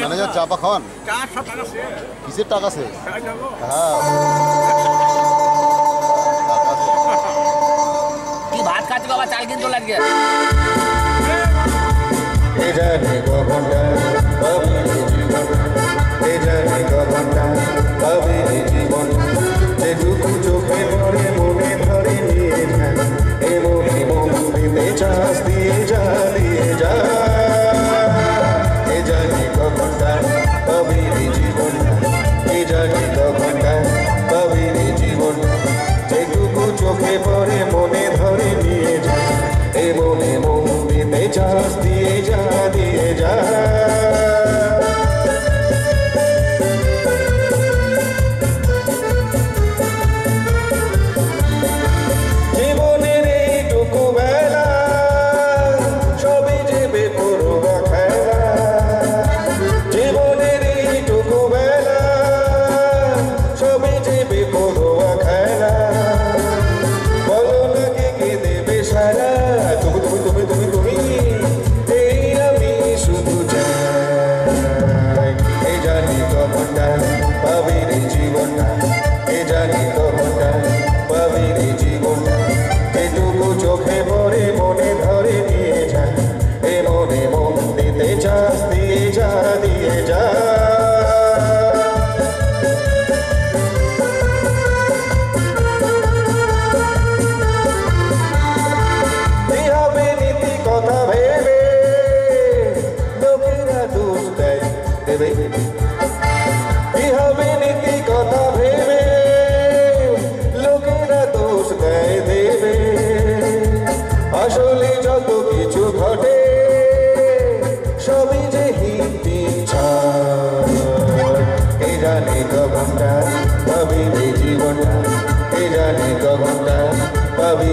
Manager চাপা খাওয়ান কিসের টাকা সে হ্যাঁ কি ভাত খাচ্ছি বাবা চাল কিনতে লাগছে চরিত ঘটায় কবির জীবন। যেটুকু চোখে পড়ে, মনে ধরে নিয়ে যায়। এ মনে মন দিতে চাষ দিয়ে যা দিয়ে যা। যে হিন্দি এই জানে গগনটা পাবি জীবনটা এই জানে গগনটা পাবি